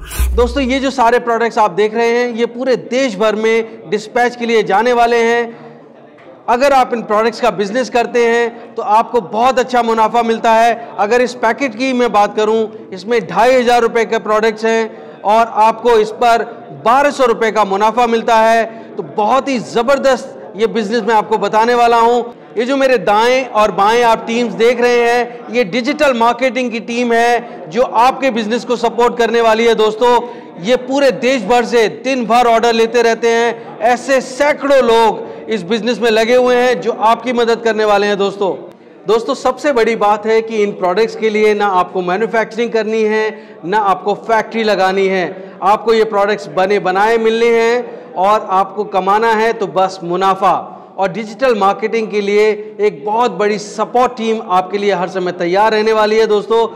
दोस्तों, ये जो सारे प्रोडक्ट्स आप देख रहे हैं, ये पूरे देश भर में डिस्पैच के लिए जाने वाले हैं। अगर आप इन प्रोडक्ट्स का बिज़नेस करते हैं तो आपको बहुत अच्छा मुनाफा मिलता है। अगर इस पैकेट की मैं बात करूँ, इसमें ढाई हज़ार रुपये के प्रोडक्ट्स हैं और आपको इस पर बारह सौ रुपये का मुनाफा मिलता है तो बहुत ही ज़बरदस्त ये बिज़नेस मैं आपको बताने वाला हूँ। ये जो मेरे दाएँ और बाएँ आप टीम्स देख रहे हैं, ये डिजिटल मार्केटिंग की टीम है जो आपके बिज़नेस को सपोर्ट करने वाली है दोस्तों। ये पूरे देश भर से दिन भर ऑर्डर लेते रहते हैं। ऐसे सैकड़ों लोग इस बिज़नेस में लगे हुए हैं जो आपकी मदद करने वाले हैं दोस्तों। दोस्तों, सबसे बड़ी बात है कि इन प्रोडक्ट्स के लिए ना आपको मैन्युफैक्चरिंग करनी है, ना आपको फैक्ट्री लगानी है। आपको ये प्रोडक्ट्स बने बनाए मिलने हैं और आपको कमाना है तो बस मुनाफा। और डिजिटल मार्केटिंग के लिए एक बहुत बड़ी सपोर्ट टीम आपके लिए हर समय तैयार रहने वाली है दोस्तों।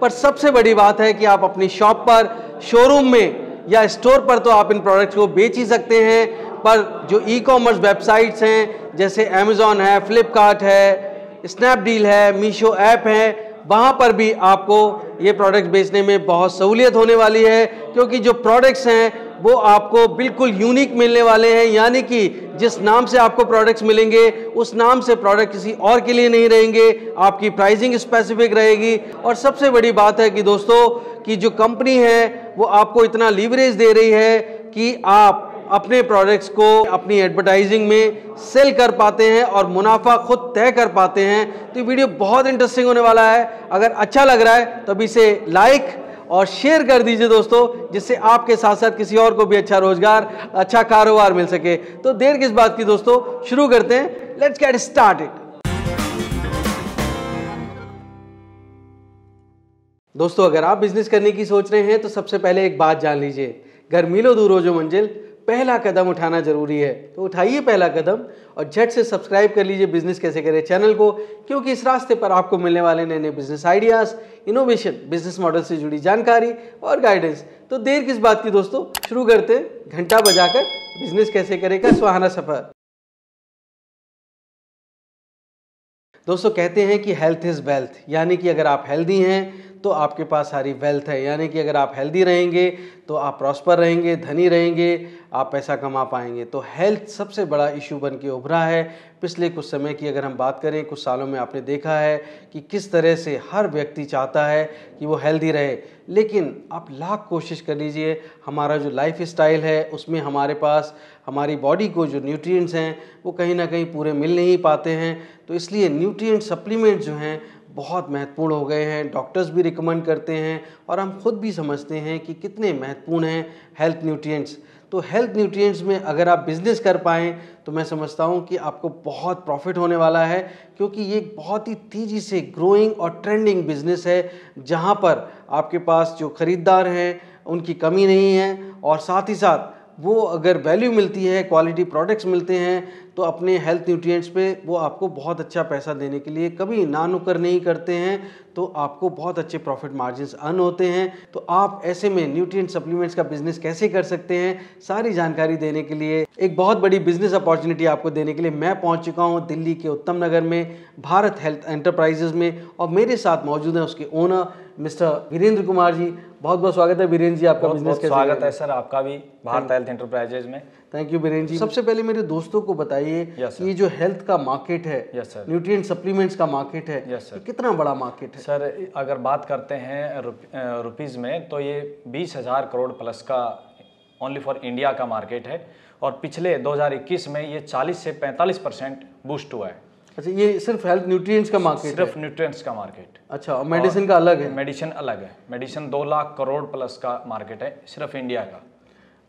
पर सबसे बड़ी बात है कि आप अपनी शॉप पर शोरूम में या स्टोर पर तो आप इन प्रोडक्ट्स को बेच ही सकते हैं। पर जो ई कॉमर्स वेबसाइट्स हैं, जैसे अमेज़ॉन है फ्लिपकार्ट है स्नैपडील है मीशो ऐप है, वहाँ पर भी आपको ये प्रोडक्ट्स बेचने में बहुत सहूलियत होने वाली है। क्योंकि जो प्रोडक्ट्स हैं वो आपको बिल्कुल यूनिक मिलने वाले हैं, यानी कि जिस नाम से आपको प्रोडक्ट्स मिलेंगे, उस नाम से प्रोडक्ट किसी और के लिए नहीं रहेंगे, आपकी प्राइसिंग स्पेसिफिक रहेगी। और सबसे बड़ी बात है कि दोस्तों, कि जो कंपनी है, वो आपको इतना लीवरेज दे रही है कि आप अपने प्रोडक्ट्स को अपनी एडवर्टाइजिंग में सेल कर पाते हैं और मुनाफा खुद तय कर पाते हैं। तो ये वीडियो बहुत इंटरेस्टिंग होने वाला है। अगर अच्छा लग रहा है तो अभी इसे लाइक और शेयर कर दीजिए दोस्तों, जिससे आपके साथ साथ किसी और को भी अच्छा रोज़गार अच्छा कारोबार मिल सके। तो देर किस बात की दोस्तों, शुरू करते हैं। लेट्स गेट स्टार्टेड दोस्तों, अगर आप बिज़नेस करने की सोच रहे हैं तो सबसे पहले एक बात जान लीजिए। घर मिलो दूर हो जो मंजिल पहला कदम उठाना ज़रूरी है। तो उठाइए पहला कदम और झट से सब्सक्राइब कर लीजिए बिज़नेस कैसे करें चैनल को, क्योंकि इस रास्ते पर आपको मिलने वाले नए नए business ideas innovation business model से जुड़ी जानकारी और गाइडेंस तो देर किस बात की दोस्तों? शुरू करते घंटा बजाकर बिज़नेस कैसे करेगा सुहाना सफ़र। दोस्तों कहते हैं कि हेल्थ इज़ वेल्थ यानी कि अगर आप हेल्दी हैं तो आपके पास सारी वेल्थ है। यानी कि अगर आप हेल्दी रहेंगे तो आप प्रॉस्पर रहेंगे, धनी रहेंगे। आप पैसा कमा पाएँगे। तो हेल्थ सबसे बड़ा इशू बन के उभरा है। पिछले कुछ समय की अगर हम बात करें, कुछ सालों में आपने देखा है कि किस तरह से हर व्यक्ति चाहता है कि वो हेल्दी रहे। लेकिन आप लाख कोशिश कर लीजिए, हमारा जो लाइफ स्टाइल है, उसमें हमारे पास, हमारी बॉडी को जो न्यूट्रिएंट्स हैं, वो कहीं ना कहीं पूरे मिल नहीं पाते हैं। तो इसलिए न्यूट्रिएंट सप्लीमेंट जो हैं, बहुत महत्वपूर्ण हो गए हैं। डॉक्टर्स भी रिकमेंड करते हैं और हम खुद भी समझते हैं कि कितने महत्वपूर्ण हैं हेल्थ न्यूट्रिएंट्स तो हेल्थ न्यूट्रिएंट्स में अगर आप बिज़नेस कर पाएँ तो मैं समझता हूँ कि आपको बहुत प्रॉफिट होने वाला है, क्योंकि ये बहुत ही तेज़ी से ग्रोइंग और ट्रेंडिंग बिज़नेस है, जहाँ पर आपके पास जो ख़रीदार हैं, उनकी कमी नहीं है, और साथ ही साथ वो अगर वैल्यू मिलती है क्वालिटी प्रोडक्ट्स मिलते हैं तो अपने हेल्थ न्यूट्रिएंट्स पे वो आपको बहुत अच्छा पैसा देने के लिए कभी ना नुकर नहीं करते हैं तो आपको बहुत अच्छे प्रॉफिट मार्जिन अर्न होते हैं। तो आप ऐसे में न्यूट्रिएंट सप्लीमेंट्स का बिज़नेस कैसे कर सकते हैं, सारी जानकारी देने के लिए, एक बहुत बड़ी बिज़नेस अपॉर्चुनिटी आपको देने के लिए मैं पहुँच चुका हूँ दिल्ली के उत्तम नगर में, भारत हेल्थ एंटरप्राइजेज में, और मेरे साथ मौजूद हैं उसके ओनर मिस्टर वीरेंद्र कुमार जी। बहुत बहुत स्वागत है बीरेन जी आपका बिज़नेस कैसे स्वागत है? सर आपका भी भारत हेल्थ एंटरप्राइजेज में। Thank you Virendra ji. सबसे पहले मेरे दोस्तों को बताइए ये जो हेल्थ का मार्केट है. न्यूट्रिएंट सप्लीमेंट्स का मार्केट है. ये कितना बड़ा मार्केट है? सर अगर बात करते हैं रुपीज़ में तो ये बीस हज़ार करोड़ प्लस का ओनली फॉर इंडिया का मार्केट है। और पिछले 2021 में ये 40 से 45 परसेंट बूस्ट हुआ है। अच्छा ये सिर्फ़ हेल्थ न्यूट्रिएंट्स का मार्केट सिर्फ़ न्यूट्रिएंट्स का मार्केट अच्छा और मेडिसिन का अलग है? मेडिसिन अलग है। मेडिसिन दो लाख करोड़ प्लस का मार्केट है सिर्फ़ इंडिया का।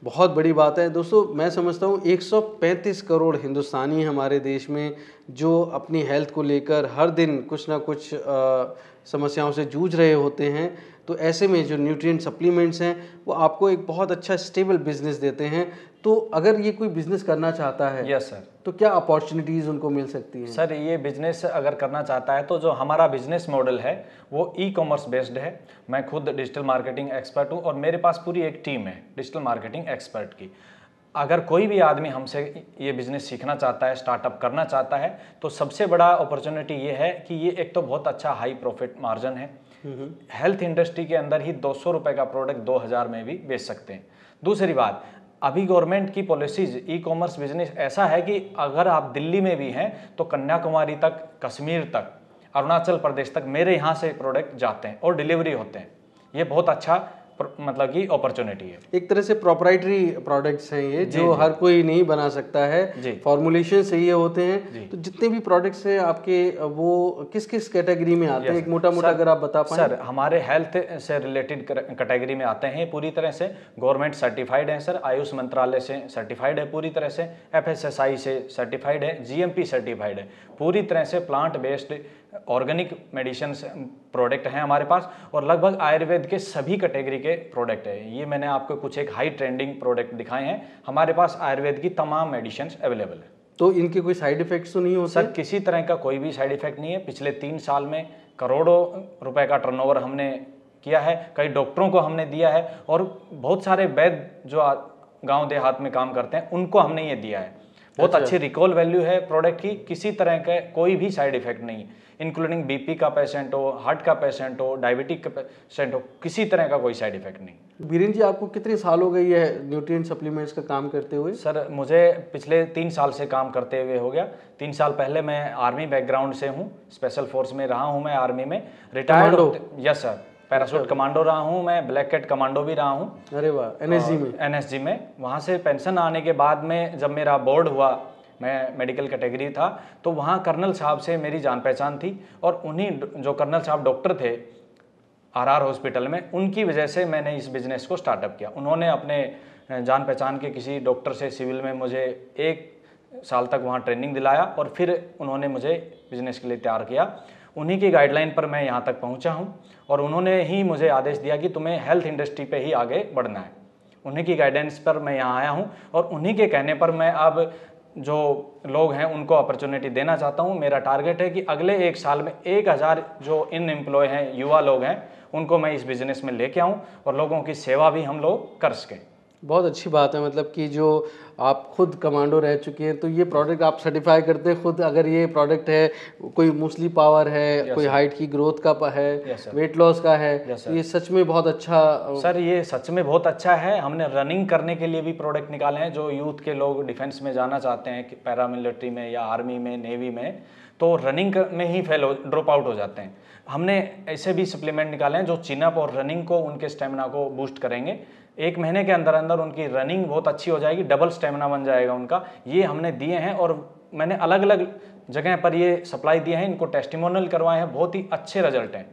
बहुत बड़ी बात है। दोस्तों मैं समझता हूँ 135 करोड़ हिंदुस्तानी हमारे देश में जो अपनी हेल्थ को लेकर हर दिन कुछ ना कुछ आ, समस्याओं से जूझ रहे होते हैं तो ऐसे में जो न्यूट्रिएंट सप्लीमेंट्स हैं वो आपको एक बहुत अच्छा स्टेबल बिज़नेस देते हैं। तो अगर ये कोई बिज़नेस करना चाहता है यस सर तो क्या अपॉर्चुनिटीज़ उनको मिल सकती है? सर ये बिज़नेस अगर करना चाहता है तो जो हमारा बिज़नेस मॉडल है वो ई कॉमर्स बेस्ड है। मैं खुद डिजिटल मार्केटिंग एक्सपर्ट हूँ और मेरे पास पूरी एक टीम है डिजिटल मार्केटिंग एक्सपर्ट की। अगर कोई भी आदमी हमसे ये बिज़नेस सीखना चाहता है स्टार्टअप करना चाहता है तो सबसे बड़ा अपॉर्चुनिटी ये है कि ये एक तो बहुत अच्छा हाई प्रॉफिट मार्जिन है। हेल्थ इंडस्ट्री के अंदर ही दो सौ रुपए का प्रोडक्ट दो हज़ार में भी बेच सकते हैं। दूसरी बात अभी गवर्नमेंट की पॉलिसीज़ ई कॉमर्स बिज़नेस ऐसा है कि अगर आप दिल्ली में भी हैं तो कन्याकुमारी तक, कश्मीर तक, अरुणाचल प्रदेश तक मेरे यहाँ से प्रोडक्ट जाते हैं और डिलीवरी होते हैं। ये बहुत अच्छा मतलब कि अपॉर्चुनिटी है। एक तरह से प्रोपराइटरी प्रोडक्ट्स हैं ये जो हर कोई नहीं बना सकता है। फॉर्मुलेशन से ये होते हैं। तो जितने भी प्रोडक्ट्स हैं आपके वो किस किस कैटेगरी में आते हैं? एक मोटा मोटा अगर आप बता पाए। सर हमारे हेल्थ से रिलेटेड कैटेगरी में आते हैं पूरी तरह से। गवर्नमेंट सर्टिफाइड है सर आयुष मंत्रालय से सर्टिफाइड है पूरी तरह से। एफ़ से सर्टिफाइड है जीएमपी सर्टिफाइड है। पूरी तरह से plant based organic medicine product हैं हमारे पास और लगभग आयुर्वेद के सभी कैटेगरी के प्रोडक्ट है। ये मैंने आपको कुछ एक हाई ट्रेंडिंग प्रोडक्ट दिखाए हैं। हमारे पास आयुर्वेद की तमाम मेडिसिन अवेलेबल है। तो इनके कोई साइड इफेक्ट्स तो नहीं हो सर किसी तरह का कोई भी साइड इफ़ेक्ट नहीं है। पिछले तीन साल में करोड़ों रुपए का टर्नओवर हमने किया है कई डॉक्टरों को हमने दिया है और बहुत सारे वैद्य जो गाँव देहात में काम करते हैं उनको हमने ये दिया है। बहुत अच्छा। अच्छी रिकॉल वैल्यू है प्रोडक्ट की किसी तरह का कोई भी साइड इफ़ेक्ट नहीं इंक्लूडिंग बीपी का पेशेंट हो हार्ट का पेशेंट हो डायबिटिक का पेशेंट हो किसी तरह का कोई साइड इफ़ेक्ट नहीं। बीरेन जी आपको कितने साल हो गई है न्यूट्रिएंट सप्लीमेंट्स का काम करते हुए? सर मुझे पिछले तीन साल से काम करते हुए हो गया। तीन साल पहले मैं आर्मी बैकग्राउंड से हूँ स्पेशल फोर्स में रहा हूँ मैं आर्मी में। Retired yes sir parachute commando रहा हूँ मैं ब्लैक कैट कमांडो भी रहा हूँ। अरे वाह एनएसजी में। एनएसजी में। वहाँ से पेंशन आने के बाद में जब मेरा बोर्ड हुआ मैं मेडिकल कैटेगरी था तो वहाँ कर्नल साहब से मेरी जान पहचान थी और उन्हीं जो कर्नल साहब डॉक्टर थे आरआर हॉस्पिटल में उनकी वजह से मैंने इस बिज़नेस को स्टार्टअप किया। उन्होंने अपने जान पहचान के किसी डॉक्टर से सिविल में मुझे एक साल तक वहाँ ट्रेनिंग दिलाया और फिर उन्होंने मुझे बिज़नेस के लिए तैयार किया। उन्हीं की गाइडलाइन पर मैं यहाँ तक पहुँचा हूँ और उन्होंने ही मुझे आदेश दिया कि तुम्हें हेल्थ इंडस्ट्री पे ही आगे बढ़ना है। उन्हीं की गाइडेंस पर मैं यहाँ आया हूँ और उन्हीं के कहने पर मैं अब जो लोग हैं उनको अपॉर्चुनिटी देना चाहता हूँ। मेरा टारगेट है कि अगले एक साल में एक हज़ार जो इन एम्प्लॉय हैं, युवा लोग हैं, उनको मैं इस बिज़नेस में लेके आऊँ और लोगों की सेवा भी हम लोग कर सकें। बहुत अच्छी बात है मतलब कि जो आप खुद कमांडो रह चुके हैं तो ये प्रोडक्ट आप सर्टिफाई करते हैं खुद। अगर ये प्रोडक्ट है कोई मुस्ली पावर है yes, कोई हाइट की ग्रोथ का है वेट लॉस का है तो ये सच में बहुत अच्छा सर ये सच में बहुत अच्छा है। हमने रनिंग करने के लिए भी प्रोडक्ट निकाले हैं जो यूथ के लोग डिफेंस में जाना चाहते हैं पैरामिलिट्री में या आर्मी में नेवी में तो रनिंग में ही फेल हो ड्रॉप आउट हो जाते हैं। हमने ऐसे भी सप्लीमेंट निकाले हैं जो चिनअप और रनिंग को उनके स्टेमिना को बूस्ट करेंगे। एक महीने के अंदर अंदर उनकी रनिंग बहुत अच्छी हो जाएगी डबल स्टेमिना बन जाएगा उनका। ये हमने दिए हैं और मैंने अलग अलग जगह पर ये सप्लाई दिए हैं, इनको टेस्टिमोनल करवाए हैं, बहुत ही अच्छे रिज़ल्ट हैं।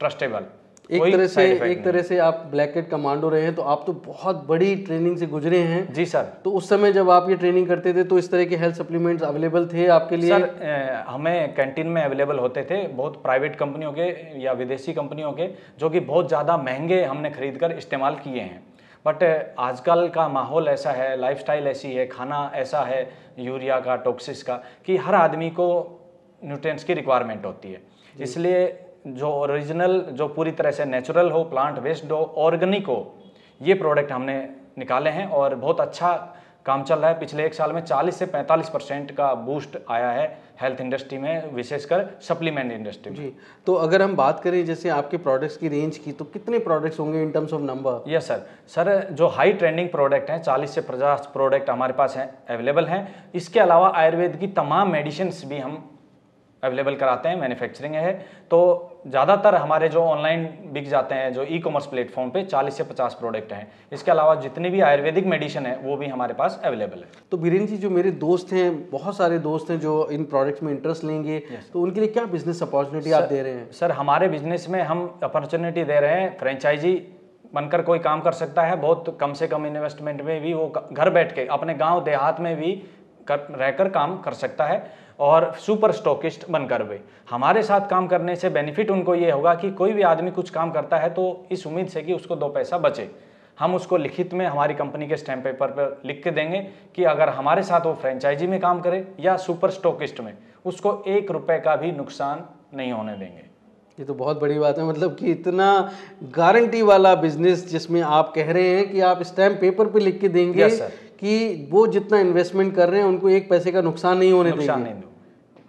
ट्रस्टेबल एक तरह से एक तरह से आप ब्लैकेट कमांडो रहे हैं तो आप तो बहुत बड़ी ट्रेनिंग से गुजरे हैं। जी सर। तो उस समय जब आप ये ट्रेनिंग करते थे तो इस तरह के हेल्थ सप्लीमेंट्स अवेलेबल थे आपके लिए? सर हमें कैंटीन में अवेलेबल होते थे बहुत प्राइवेट कंपनियों के या विदेशी कंपनियों के जो कि बहुत ज़्यादा महँगे हमने खरीद कर इस्तेमाल किए हैं। बट आजकल का माहौल ऐसा है लाइफस्टाइल ऐसी है खाना ऐसा है यूरिया का टॉक्सिस का कि हर आदमी को न्यूट्रिएंट्स की रिक्वायरमेंट होती है। इसलिए जो ओरिजिनल जो पूरी तरह से नेचुरल हो प्लांट वेस्ड हो ऑर्गेनिक हो ये प्रोडक्ट हमने निकाले हैं और बहुत अच्छा काम चल रहा है। पिछले एक साल में 40 से 45 परसेंट का बूस्ट आया है हेल्थ इंडस्ट्री में विशेषकर सप्लीमेंट इंडस्ट्री में। जी तो अगर हम बात करें जैसे आपके प्रोडक्ट्स की रेंज की तो कितने प्रोडक्ट्स होंगे in terms of number yes sir sir जो हाई ट्रेंडिंग प्रोडक्ट हैं 40 से 50 प्रोडक्ट हमारे पास हैं अवेलेबल हैं। इसके अलावा आयुर्वेद की तमाम मेडिसिन भी हम अवेलेबल कराते हैं मैन्युफैक्चरिंग है। तो ज़्यादातर हमारे जो ऑनलाइन बिक जाते हैं जो ई कॉमर्स प्लेटफॉर्म पे 40 से 50 प्रोडक्ट हैं। इसके अलावा जितनी भी आयुर्वेदिक मेडिसिन है वो भी हमारे पास अवेलेबल है। तो बीरेन जी जो मेरे दोस्त हैं बहुत सारे दोस्त हैं जो इन प्रोडक्ट्स में इंटरेस्ट लेंगे yes. तो उनके लिए क्या बिज़नेस अपॉर्चुनिटी आप दे रहे हैं? सर हमारे बिज़नेस में हम अपॉर्चुनिटी दे रहे हैं। फ्रेंचाइजी बनकर कोई काम कर सकता है बहुत कम से कम इन्वेस्टमेंट में भी वो घर बैठ के अपने गाँव देहात में भी कर रहकर काम कर सकता है और सुपर स्टॉकिस्ट बनकर वे। हमारे साथ काम करने से बेनिफिट उनको ये होगा कि कोई भी आदमी कुछ काम करता है तो इस उम्मीद से कि उसको दो पैसा बचे। हम उसको लिखित में हमारी कंपनी के स्टैम्प पेपर पर लिख के देंगे कि अगर हमारे साथ वो फ्रेंचाइजी में काम करे या सुपर स्टॉकिस्ट में उसको एक रुपए का भी नुकसान नहीं होने देंगे। ये तो बहुत बड़ी बात है मतलब कि इतना गारंटी वाला बिज़नेस जिसमें आप कह रहे हैं कि आप स्टैम्प पेपर पे लिख के देंगे। Yes, कि वो जितना इन्वेस्टमेंट कर रहे हैं उनको एक पैसे का नुकसान नहीं होने नुकसान नहीं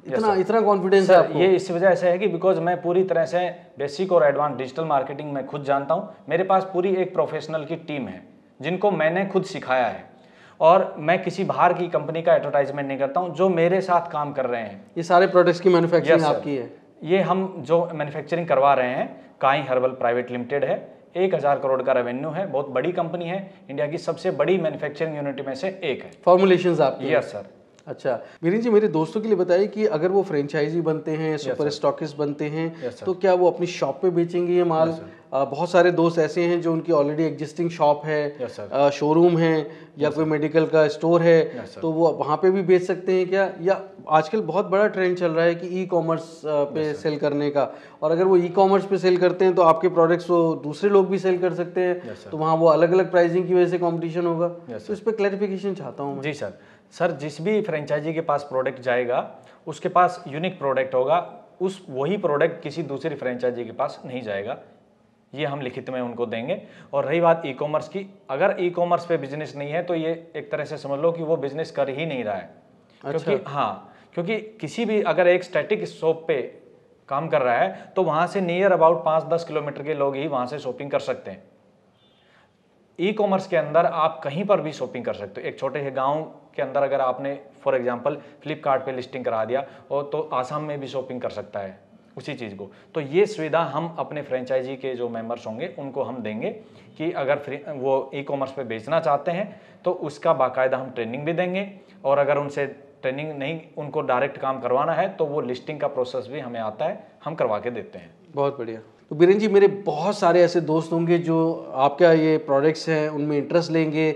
इतना इतना कॉन्फिडेंस है आपको? ये इस वजह से है कि बिकॉज़ मैं पूरी तरह से बेसिक और एडवांस डिजिटल मार्केटिंग में खुद जानता हूँ। मेरे पास पूरी एक प्रोफेशनल की टीम है जिनको मैंने खुद सिखाया है। और मैं किसी बाहर की कंपनी का एडवर्टाइजमेंट नहीं करता हूँ जो मेरे साथ काम कर रहे हैं। ये सारे प्रोडक्ट्स की मैन्युफैक्चरिंग आपकी है। ये हम जो मैन्युफैक्चरिंग करवा रहे हैं काई हर्बल प्राइवेट लिमिटेड है एक हज़ार करोड़ का रेवेन्यू है बहुत बड़ी कंपनी है इंडिया की सबसे बड़ी मैन्युफैक्चरिंग यूनिट में से एक है। फॉर्मुलेशन आप यस सर अच्छा वीरेन जी मेरे दोस्तों के लिए बताइए कि अगर वो फ्रेंचाइजी बनते हैं सुपर स्टॉकिस्ट बनते हैं तो क्या वो अपनी शॉप पे बेचेंगे ये माल? आ, बहुत सारे दोस्त ऐसे हैं जो उनकी ऑलरेडी एग्जिस्टिंग शॉप है शोरूम है या कोई मेडिकल का स्टोर है तो वो वहाँ पे भी बेच सकते हैं क्या? या आजकल बहुत बड़ा ट्रेंड चल रहा है कि ई कॉमर्स पे सेल करने का। और अगर वो ई कॉमर्स पे सेल करते हैं तो आपके प्रोडक्ट्स वो दूसरे लोग भी सेल कर सकते हैं। तो वहाँ वो अलग अलग प्राइसिंग की वजह से कॉम्पिटिशन होगा। तो इस पर क्लैरिफिकेशन चाहता हूँ जी सर सर जिस भी फ्रेंचाइजी के पास प्रोडक्ट जाएगा उसके पास यूनिक प्रोडक्ट होगा उस वही प्रोडक्ट किसी दूसरी फ्रेंचाइजी के पास नहीं जाएगा। ये हम लिखित में उनको देंगे। और रही बात ई कॉमर्स की अगर ई कॉमर्स पे बिज़नेस नहीं है तो ये एक तरह से समझ लो कि वो बिज़नेस कर ही नहीं रहा है। अच्छा। क्योंकि हाँ क्योंकि किसी भी अगर एक स्टैटिक शॉप पे काम कर रहा है तो वहाँ से नियर अबाउट पाँच दस किलोमीटर के लोग ही वहाँ से शॉपिंग कर सकते हैं। ई कॉमर्स के अंदर आप कहीं पर भी शॉपिंग कर सकते हो। एक छोटे से गाँव के अंदर अगर आपने फॉर एग्जांपल फ्लिपकार्ट पे लिस्टिंग करा दिया, और तो आसाम में भी शॉपिंग कर सकता है उसी चीज़ को। तो ये सुविधा हम अपने फ्रेंचाइजी के जो मेंबर्स होंगे, उनको हम देंगे कि अगर वो ई कॉमर्स पे बेचना चाहते हैं तो उसका बाकायदा हम ट्रेनिंग भी देंगे, और अगर उनसे ट्रेनिंग नहीं, उनको डायरेक्ट काम करवाना है तो वो लिस्टिंग का प्रोसेस भी हमें आता है, हम करवा के देते हैं। बहुत बढ़िया। तो बीरेन जी मेरे बहुत सारे ऐसे दोस्त होंगे जो आपका ये प्रोडक्ट्स हैं उनमें इंटरेस्ट लेंगे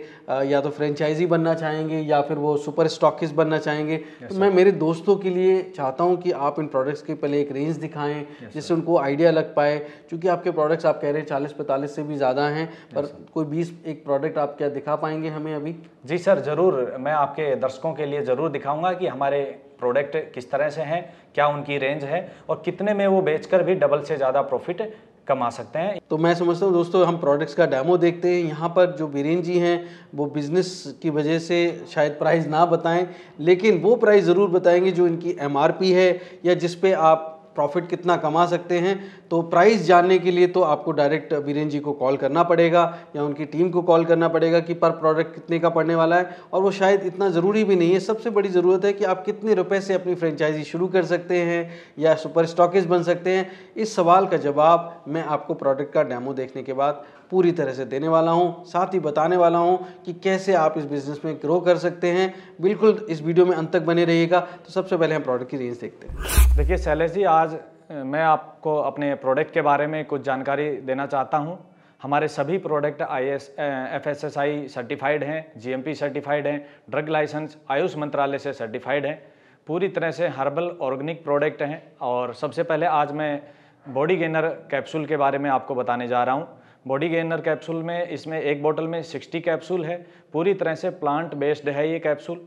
या तो फ्रेंचाइजी बनना चाहेंगे या फिर वो सुपर स्टॉकिस्ट बनना चाहेंगे। तो मैं मेरे दोस्तों के लिए चाहता हूँ कि आप इन प्रोडक्ट्स के पहले एक रेंज दिखाएँ जिससे उनको आइडिया लग पाए। क्योंकि आपके प्रोडक्ट्स आप कह रहे हैं चालीस पैंतालीस से भी ज़्यादा हैं पर कोई बीस एक प्रोडक्ट आप क्या दिखा पाएँगे हमें अभी? जी सर ज़रूर। मैं आपके दर्शकों के लिए ज़रूर दिखाऊँगा कि हमारे प्रोडक्ट किस तरह से हैं, क्या उनकी रेंज है और कितने में वो बेचकर भी डबल से ज़्यादा प्रॉफिट कमा सकते हैं। तो मैं समझता हूँ दोस्तों, हम प्रोडक्ट्स का डेमो देखते हैं। यहाँ पर जो बीरेन जी हैं, वो बिज़नेस की वजह से शायद प्राइस ना बताएँ, लेकिन वो प्राइस ज़रूर बताएँगे जो इनकी एमआरपी है या जिस पे आप प्रॉफिट कितना कमा सकते हैं तो प्राइस जानने के लिए तो आपको डायरेक्ट वीरेन जी को कॉल करना पड़ेगा या उनकी टीम को कॉल करना पड़ेगा कि पर प्रोडक्ट कितने का पड़ने वाला है। और वो शायद इतना ज़रूरी भी नहीं है, सबसे बड़ी ज़रूरत है कि आप कितने रुपए से अपनी फ्रेंचाइजी शुरू कर सकते हैं या सुपर स्टॉकिस बन सकते हैं। इस सवाल का जवाब मैं आपको प्रोडक्ट का डैमो देखने के बाद पूरी तरह से देने वाला हूँ, साथ ही बताने वाला हूँ कि कैसे आप इस बिज़नेस में ग्रो कर सकते हैं। बिल्कुल इस वीडियो में अंत तक बने रहिएगा। तो सबसे पहले हम प्रोडक्ट की रेंज देखते हैं। देखिए, शैलेश जी, आज मैं आपको अपने प्रोडक्ट के बारे में कुछ जानकारी देना चाहता हूँ। हमारे सभी product I S F S S I certified हैं जी एम पी सर्टिफाइड हैं ड्रग लाइसेंस आयुष मंत्रालय से सर्टिफाइड हैं। पूरी तरह से हर्बल ऑर्गेनिक प्रोडक्ट हैं। और सबसे पहले आज मैं बॉडी गेनर कैप्सूल के बारे में आपको बताने जा रहा हूँ। बॉडी गेनर कैप्सूल में, इसमें एक बोतल में 60 कैप्सूल है। पूरी तरह से प्लांट बेस्ड है ये कैप्सूल।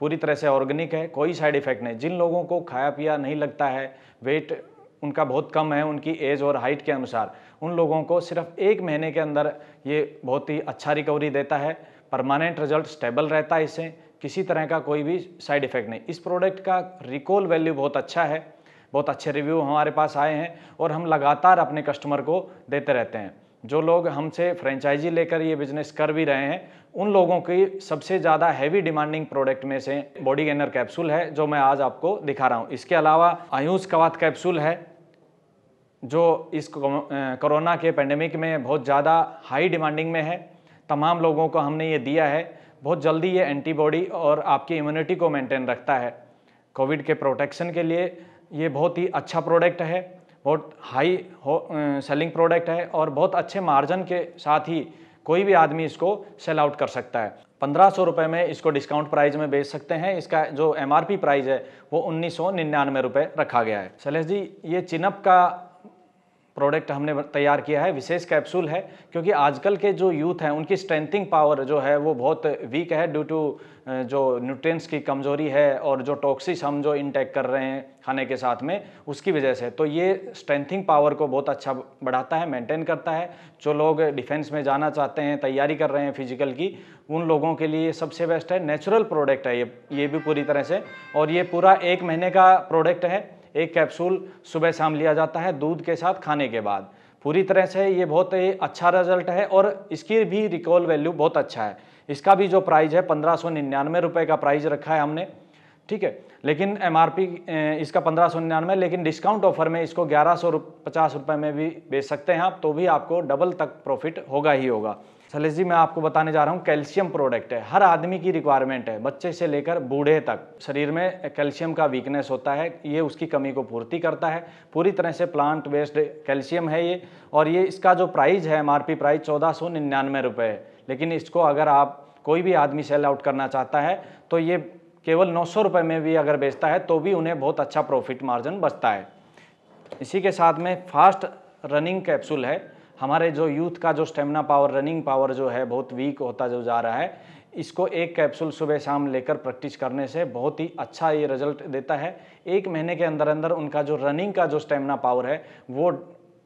पूरी तरह से ऑर्गेनिक है, कोई साइड इफ़ेक्ट नहीं। जिन लोगों को खाया पिया नहीं लगता है वेट उनका बहुत कम है, उनकी एज और हाइट के अनुसार। उन लोगों को सिर्फ़ एक महीने के अंदर ये बहुत ही अच्छा रिकवरी देता है। परमानेंट रिज़ल्ट स्टेबल रहता है इससे। किसी तरह का कोई भी साइड इफ़ेक्ट नहीं। इस प्रोडक्ट का रिकॉल वैल्यू बहुत अच्छा है। बहुत अच्छे रिव्यू हमारे पास आए हैं और हम लगातार अपने कस्टमर को देते रहते हैं। जो लोग हमसे फ्रेंचाइजी लेकर ये बिज़नेस कर भी रहे हैं, उन लोगों की सबसे ज़्यादा हैवी डिमांडिंग प्रोडक्ट में से बॉडी गेनर कैप्सूल है, जो मैं आज आपको दिखा रहा हूँ। इसके अलावा आयुष कवात कैप्सूल है, जो इस कोरोना के पेंडेमिक में बहुत ज़्यादा हाई डिमांडिंग में है। तमाम लोगों को हमने ये दिया है, बहुत जल्दी ये एंटीबॉडी और आपकी इम्यूनिटी को मेंटेन रखता है। कोविड के प्रोटेक्शन के लिए ये बहुत ही अच्छा प्रोडक्ट है। बहुत हाई सेलिंग प्रोडक्ट है और बहुत अच्छे मार्जिन के साथ ही कोई भी आदमी इसको सेल आउट कर सकता है। पंद्रह सौ रुपये में इसको डिस्काउंट प्राइस में बेच सकते हैं। इसका जो एमआरपी प्राइस है, वो उन्नीस सौ निन्यानवे रुपये रखा गया है। शैलेश जी, ये चिनप का प्रोडक्ट हमने तैयार किया है, विशेष कैप्सूल है, क्योंकि आजकल के जो यूथ हैं, उनकी स्ट्रेंथिंग पावर जो है, वो बहुत वीक है ड्यू टू जो न्यूट्रिएंट्स की कमज़ोरी है और जो टॉक्सिस हम जो इनटेक कर रहे हैं खाने के साथ में, उसकी वजह से। तो ये स्ट्रेंथिंग पावर को बहुत अच्छा बढ़ाता है मेंटेन करता है। जो लोग डिफेंस में जाना चाहते हैं, तैयारी कर रहे हैं फ़िज़िकल की, उन लोगों के लिए सबसे बेस्ट है। नेचुरल प्रोडक्ट है ये ये भी पूरी तरह से। और ये पूरा एक महीने का प्रोडक्ट है। एक कैप्सूल सुबह शाम लिया जाता है दूध के साथ खाने के बाद। पूरी तरह से ये बहुत ही अच्छा रिज़ल्ट है और इसकी भी रिकॉल वैल्यू बहुत अच्छा है। इसका भी जो प्राइस है पंद्रह सौ निन्यानवे रुपये का प्राइस रखा है हमने, ठीक है? लेकिन एमआरपी इसका पंद्रह सौ निन्यानवे, लेकिन डिस्काउंट ऑफ़र में इसको ग्यारह सौ पचास रुपये में भी बेच सकते हैं आप तो भी आपको डबल तक प्रॉफिट होगा ही होगा। सलेश जी, मैं आपको बताने जा रहा हूँ, कैल्शियम प्रोडक्ट है। हर आदमी की रिक्वायरमेंट है, बच्चे से लेकर बूढ़े तक। शरीर में कैल्शियम का वीकनेस होता है, ये उसकी कमी को पूर्ति करता है। पूरी तरह से प्लांट बेस्ड कैल्शियम है ये, और ये इसका जो प्राइस है एम प्राइस चौदह सौ निन्यानवे रुपये है। लेकिन इसको अगर आप कोई भी आदमी सेल आउट करना चाहता है तो ये केवल नौ सौ रुपये में भी अगर बेचता है तो भी उन्हें बहुत अच्छा प्रॉफिट मार्जिन बचता है। इसी के साथ में फास्ट रनिंग कैप्सूल है हमारे जो यूथ का जो स्टेमिना पावर रनिंग पावर जो है, बहुत वीक होता जो जा रहा है, इसको एक कैप्सूल सुबह शाम लेकर प्रैक्टिस करने से बहुत ही अच्छा ये रिज़ल्ट देता है। एक महीने के अंदर अंदर उनका जो रनिंग का जो स्टेमिना पावर है, वो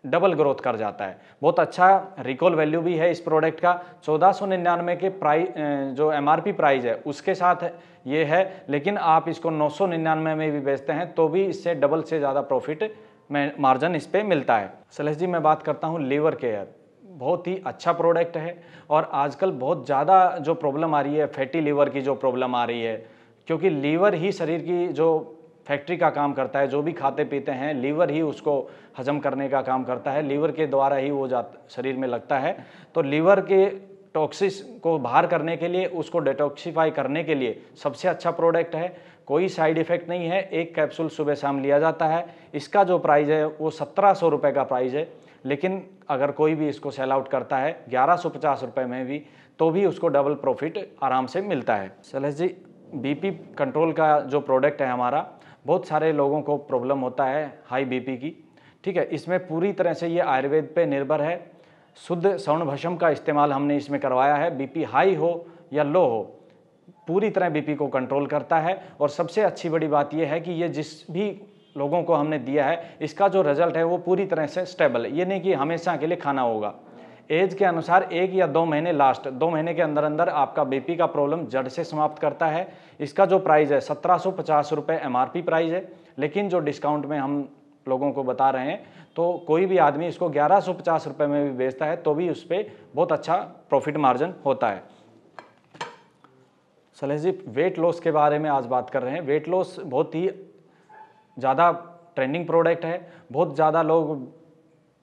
डबल ग्रोथ कर जाता है। बहुत अच्छा रिकॉल वैल्यू भी है इस प्रोडक्ट का। चौदह सौ निन्यानवे के प्राइस जो एम प्राइस है, उसके साथ ये है, लेकिन आप इसको नौ सौ निन्यानवे में भी बेचते हैं तो भी इससे डबल से ज़्यादा प्रॉफिट मार्जिन इस पर मिलता है। सलेश जी, मैं बात करता हूँ लीवर केयर बहुत ही अच्छा प्रोडक्ट है और आजकल बहुत ज़्यादा जो प्रॉब्लम आ रही है फैटी लीवर की जो प्रॉब्लम आ रही है, क्योंकि लीवर ही शरीर की जो फैक्ट्री का काम करता है, जो भी खाते पीते हैं लीवर ही उसको हजम करने का काम करता है। लीवर के द्वारा ही वो जा शरीर में लगता है। तो लीवर के टॉक्सिस को बाहर करने के लिए, उसको डिटॉक्सीफाई करने के लिए सबसे अच्छा प्रोडक्ट है। कोई साइड इफ़ेक्ट नहीं है, एक कैप्सूल सुबह शाम लिया जाता है। इसका जो प्राइस है, वो सत्रह सौ रुपये का प्राइस है। लेकिन अगर कोई भी इसको सेल आउट करता है, ग्यारह सौ पचास रुपये में भी तो भी उसको डबल प्रॉफिट आराम से मिलता है। सलेश जी बीपी कंट्रोल का जो प्रोडक्ट है हमारा, बहुत सारे लोगों को प्रॉब्लम होता है हाई बीपी की। ठीक है, इसमें पूरी तरह से ये आयुर्वेद पे निर्भर है। शुद्ध स्वर्ण भस्म का इस्तेमाल हमने इसमें करवाया है। बीपी हाई हो या लो हो, पूरी तरह बीपी को कंट्रोल करता है। और सबसे अच्छी बड़ी बात यह है कि ये जिस भी लोगों को हमने दिया है, इसका जो रिज़ल्ट है वो पूरी तरह से स्टेबल है। ये नहीं कि हमेशा के लिए खाना होगा। एज के अनुसार एक या दो महीने लास्ट दो महीने के अंदर अंदर आपका बीपी का प्रॉब्लम जड़ से समाप्त करता है। इसका जो प्राइस है, सत्रह सौ पचास रुपये एम प्राइस है। लेकिन जो डिस्काउंट में हम लोगों को बता रहे हैं तो कोई भी आदमी इसको ग्यारह सौ पचास रुपये में भी बेचता है तो भी उस पर बहुत अच्छा प्रॉफिट मार्जिन होता है। सलेश जी वेट लॉस के बारे में आज बात कर रहे हैं। वेट लॉस बहुत ही ज़्यादा ट्रेंडिंग प्रोडक्ट है। बहुत ज़्यादा लोग